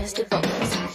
Mr. bones.